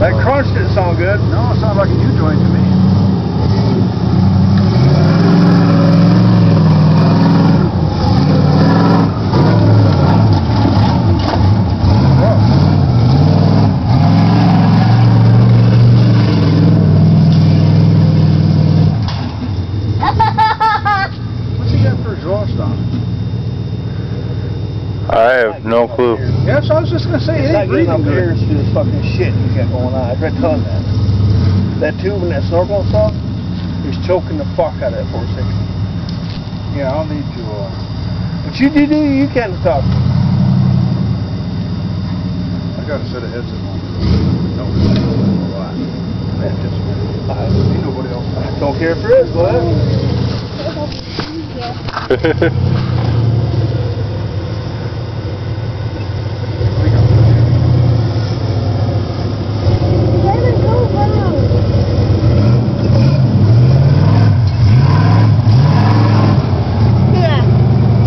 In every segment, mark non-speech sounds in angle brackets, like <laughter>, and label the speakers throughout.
Speaker 1: That crunch didn't sound good.
Speaker 2: No, it sounded like a U joint to me. <laughs> What's he got for exhaust on?
Speaker 3: I have no clue.
Speaker 2: Yes, I was just gonna say,
Speaker 1: It's
Speaker 2: it
Speaker 1: not
Speaker 2: ain't
Speaker 1: getting up
Speaker 2: breathing
Speaker 1: here
Speaker 2: good.
Speaker 1: to this fucking shit you got going on. I tried telling that. That tube and that snorkel and stuff is choking the fuck out of that 460.
Speaker 2: Yeah, I'll need to, uh,
Speaker 1: But you do, do you can stop.
Speaker 2: I got a set of heads at home. No, why?
Speaker 1: Man, just, I
Speaker 2: Ain't nobody else.
Speaker 1: don't care if there is, but <laughs>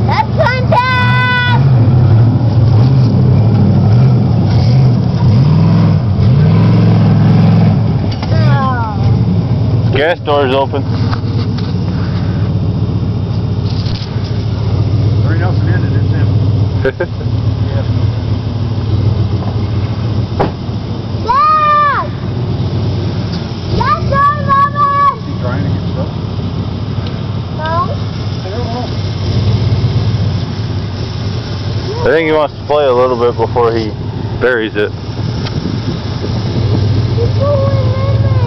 Speaker 4: That's fun time! Oh.
Speaker 3: Gas door's open.
Speaker 2: There ain't nothing in it, it's empty. <laughs>
Speaker 4: Dad! Dad, don't love
Speaker 2: Is he trying to get stuff?
Speaker 4: No.
Speaker 2: I don't know.
Speaker 3: I think he wants to play a little bit before he buries it.
Speaker 4: He's going in there.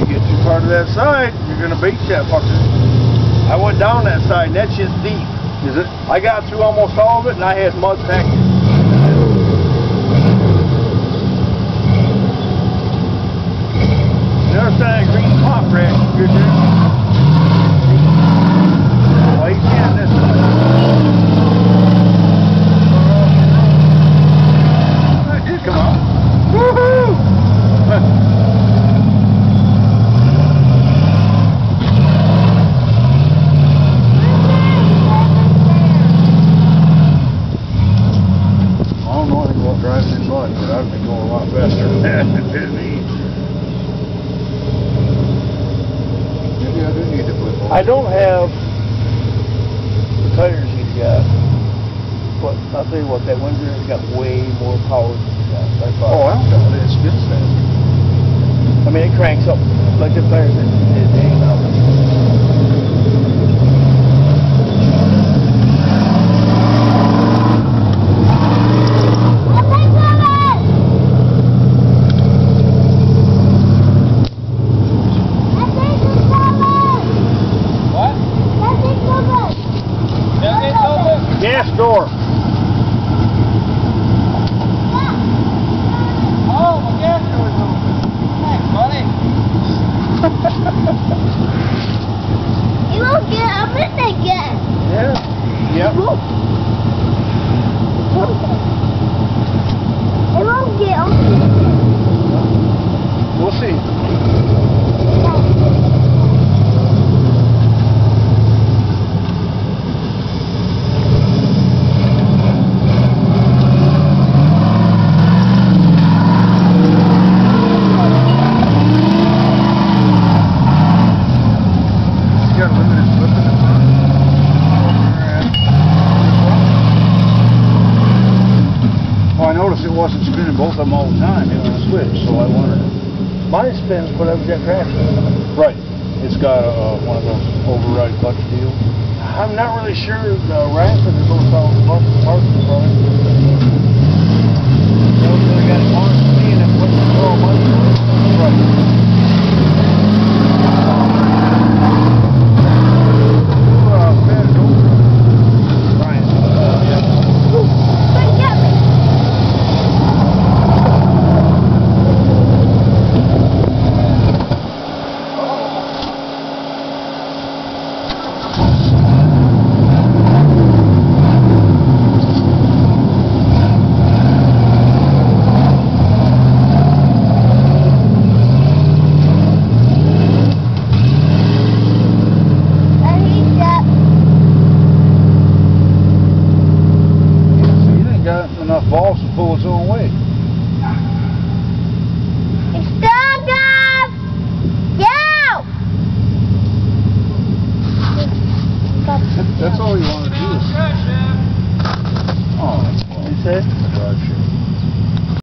Speaker 1: you get too far to that side, you're gonna beat that fucker. I went down that side and that shit's deep.
Speaker 2: Is it?
Speaker 1: I got through almost all of it and I had mud packed. Seen a green pop rat, you do. Well, you can this
Speaker 2: It did come out.
Speaker 1: Woohoo!
Speaker 2: I don't know anything about driving in mud, but I've been going a lot faster than that. It me. Maybe I do need to put more.
Speaker 1: I don't have the tires he's got, but I'll tell you what, that Windsor's got way more power than he got. by far.
Speaker 2: Oh, I don't know. It spins fast.
Speaker 1: I mean, it cranks up like the tires that it out.
Speaker 4: What is it? That thing's coming.
Speaker 1: What?
Speaker 4: That thing's coming.
Speaker 1: Gas door.
Speaker 4: Oh, my gas door's open. Thanks, buddy. you won't get up in the gas.
Speaker 1: Yeah. Yep.
Speaker 4: It
Speaker 1: We'll see.
Speaker 2: It's got a limited slip in the front. Well, I noticed it wasn't spinning both of them all the time. It was switch, so I wondered.
Speaker 1: Mine spins whatever's got traction.
Speaker 2: Right. It's got a, uh, one of those override clutch deals.
Speaker 1: I'm not really sure the rapid is going to solve the bus parts probably. They don't really got it on to me and then put the throw money for it. Right.
Speaker 2: Uh, bad over.
Speaker 1: Brian. Uh, yeah.
Speaker 4: But get me. Balls to pull its own weight.